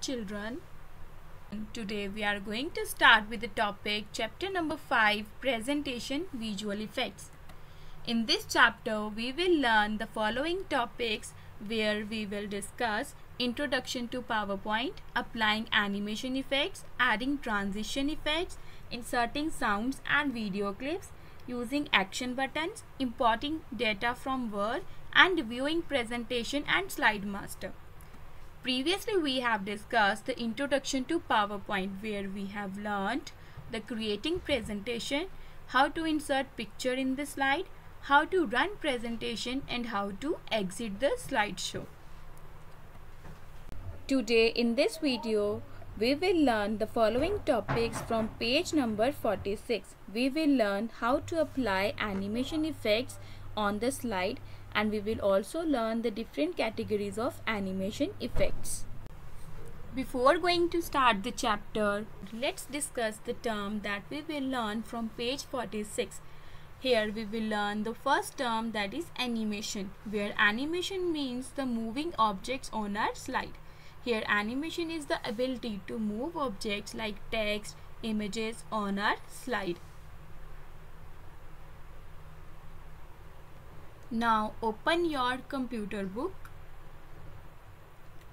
children. Today we are going to start with the topic chapter number 5 presentation visual effects. In this chapter we will learn the following topics where we will discuss introduction to PowerPoint, applying animation effects, adding transition effects, inserting sounds and video clips, using action buttons, importing data from Word and viewing presentation and slide master. Previously we have discussed the introduction to PowerPoint where we have learned the creating presentation, how to insert picture in the slide, how to run presentation and how to exit the slideshow. Today in this video we will learn the following topics from page number 46. We will learn how to apply animation effects on the slide and we will also learn the different categories of animation effects. Before going to start the chapter, let's discuss the term that we will learn from page 46. Here we will learn the first term that is animation, where animation means the moving objects on our slide. Here animation is the ability to move objects like text, images on our slide. Now open your computer book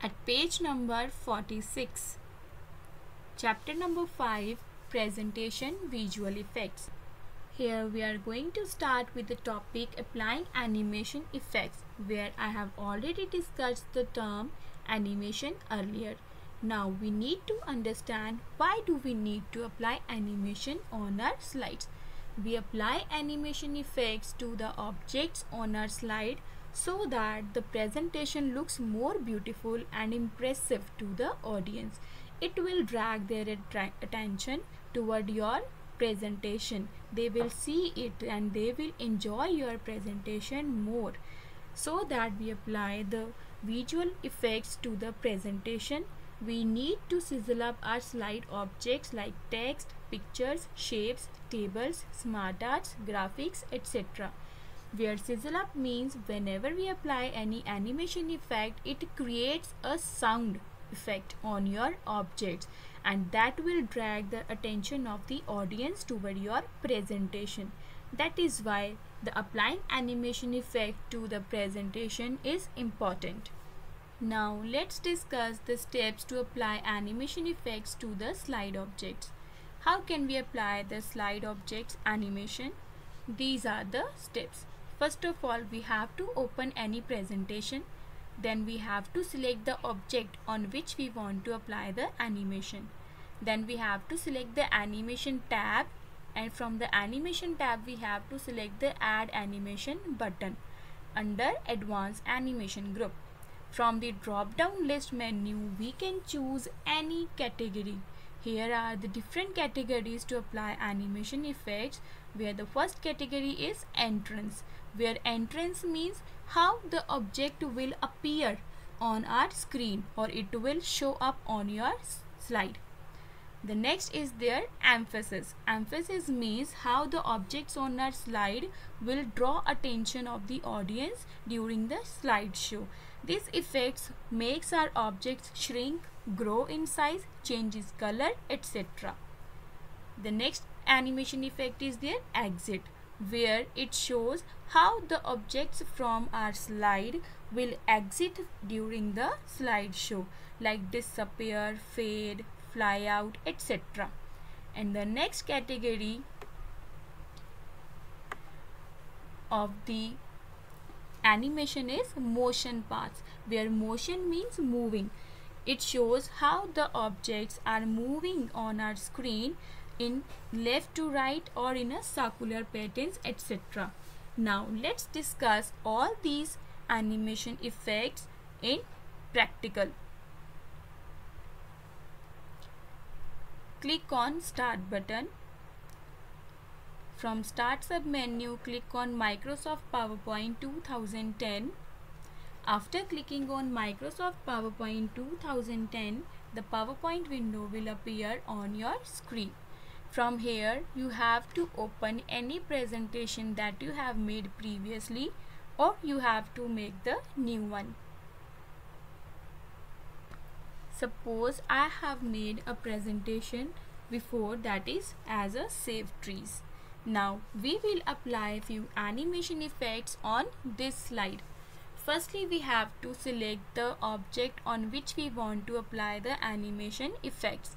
at page number 46. Chapter number 5 Presentation Visual Effects. Here we are going to start with the topic applying animation effects where I have already discussed the term animation earlier. Now we need to understand why do we need to apply animation on our slides we apply animation effects to the objects on our slide so that the presentation looks more beautiful and impressive to the audience. It will drag their attention toward your presentation. They will see it and they will enjoy your presentation more. So that we apply the visual effects to the presentation we need to sizzle up our slide objects like text, pictures, shapes, tables, smart arts, graphics, etc. Where sizzle up means whenever we apply any animation effect, it creates a sound effect on your objects and that will drag the attention of the audience toward your presentation. That is why the applying animation effect to the presentation is important. Now let's discuss the steps to apply animation effects to the slide objects. How can we apply the slide objects animation? These are the steps. First of all, we have to open any presentation. Then we have to select the object on which we want to apply the animation. Then we have to select the animation tab and from the animation tab we have to select the add animation button under advanced animation group from the drop down list menu, we can choose any category. Here are the different categories to apply animation effects where the first category is entrance where entrance means how the object will appear on our screen or it will show up on your slide. The next is their emphasis. Emphasis means how the objects on our slide will draw attention of the audience during the slideshow. This effects makes our objects shrink, grow in size, changes color, etc. The next animation effect is their exit where it shows how the objects from our slide will exit during the slideshow like disappear, fade, fly out, etc. And the next category of the animation is motion paths where motion means moving. It shows how the objects are moving on our screen in left to right or in a circular patterns etc. Now let's discuss all these animation effects in practical. Click on start button from Start sub menu, click on Microsoft PowerPoint 2010. After clicking on Microsoft PowerPoint 2010, the PowerPoint window will appear on your screen. From here, you have to open any presentation that you have made previously or you have to make the new one. suppose I have made a presentation before that is as a save trees now we will apply few animation effects on this slide firstly we have to select the object on which we want to apply the animation effects.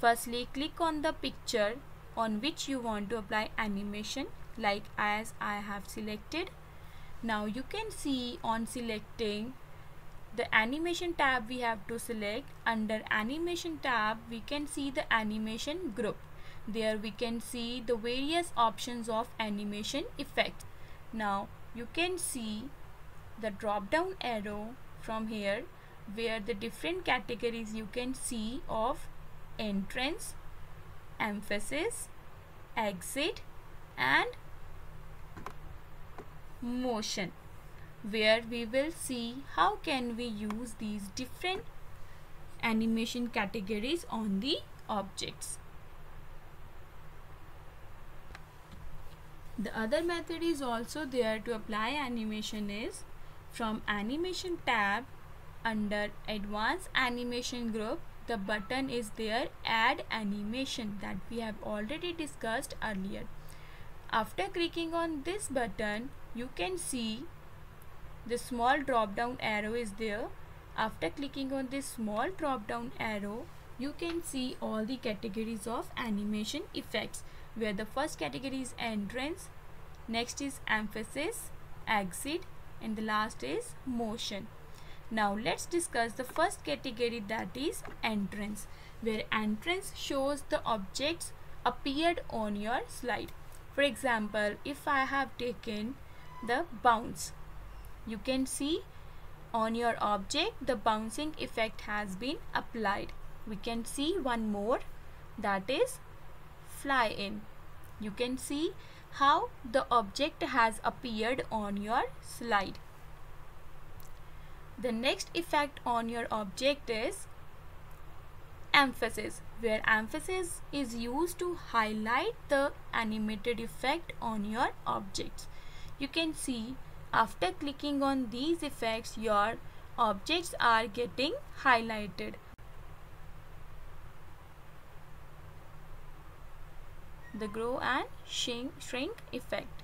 Firstly click on the picture on which you want to apply animation like as I have selected. Now you can see on selecting the animation tab we have to select. Under animation tab we can see the animation group. There we can see the various options of animation effects. Now you can see the drop down arrow from here where the different categories you can see of entrance emphasis exit and motion where we will see how can we use these different animation categories on the objects. The other method is also there to apply animation is from animation tab under advanced animation group the button is there add animation that we have already discussed earlier. After clicking on this button you can see the small drop down arrow is there after clicking on this small drop down arrow you can see all the categories of animation effects where the first category is entrance next is emphasis exit and the last is motion. Now let's discuss the first category that is entrance where entrance shows the objects appeared on your slide. For example if I have taken the bounce you can see on your object the bouncing effect has been applied. We can see one more that is fly in you can see how the object has appeared on your slide the next effect on your object is emphasis where emphasis is used to highlight the animated effect on your objects you can see after clicking on these effects, your objects are getting highlighted. The grow and shrink, effect.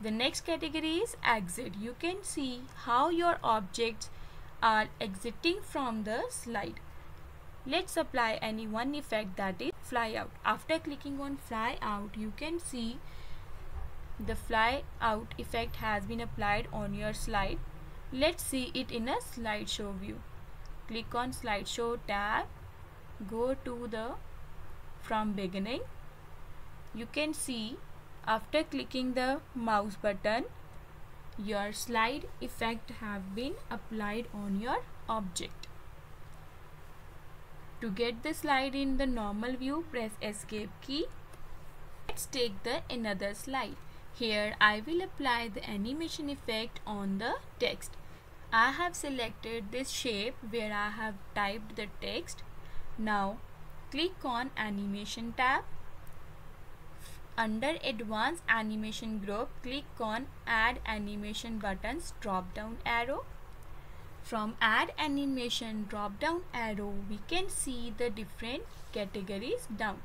The next category is exit. You can see how your objects are exiting from the slide. Let's apply any one effect that is fly out. After clicking on fly out, you can see the fly out effect has been applied on your slide let's see it in a slideshow view click on slideshow tab go to the from beginning you can see after clicking the mouse button your slide effect have been applied on your object to get the slide in the normal view press escape key let's take the another slide here I will apply the animation effect on the text. I have selected this shape where I have typed the text. Now click on animation tab. Under advanced animation group click on add animation buttons drop down arrow. From add animation drop down arrow we can see the different categories down.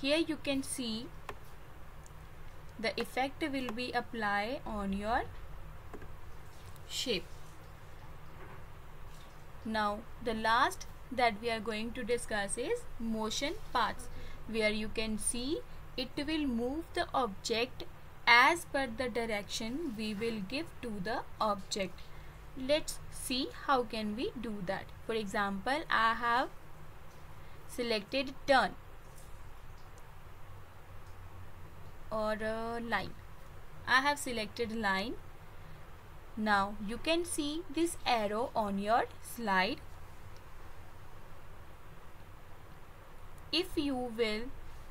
Here you can see the effect will be applied on your shape now the last that we are going to discuss is motion paths where you can see it will move the object as per the direction we will give to the object. Let's see how can we do that. For example i have selected turn or line. I have selected line. Now you can see this arrow on your slide. If you will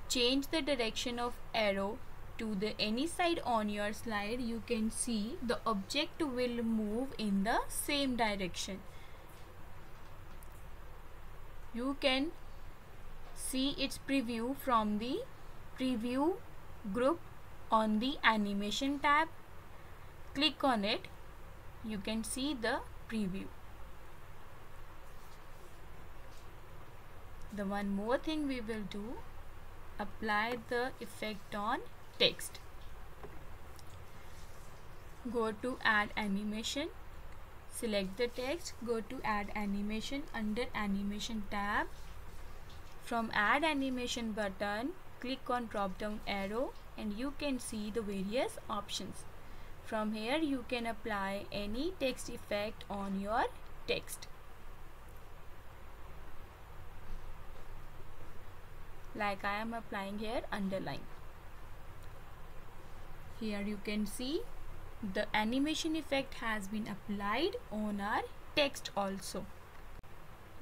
change the direction of arrow to the any side on your slide you can see the object will move in the same direction. You can see its preview from the preview group on the animation tab. Click on it. You can see the preview. The one more thing we will do apply the effect on text. Go to add animation. Select the text. Go to add animation under animation tab. From add animation button click on drop down arrow and you can see the various options. From here you can apply any text effect on your text like I am applying here underline. Here you can see the animation effect has been applied on our text also.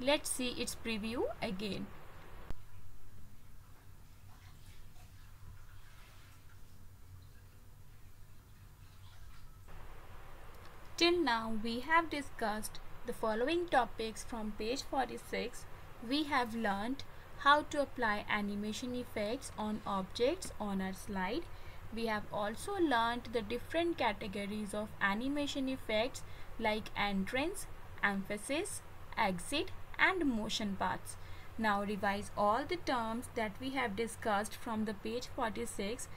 Let's see its preview again. Till now we have discussed the following topics from page 46. We have learnt how to apply animation effects on objects on our slide. We have also learnt the different categories of animation effects like entrance, emphasis, exit and motion paths. Now revise all the terms that we have discussed from the page 46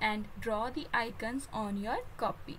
and draw the icons on your copy.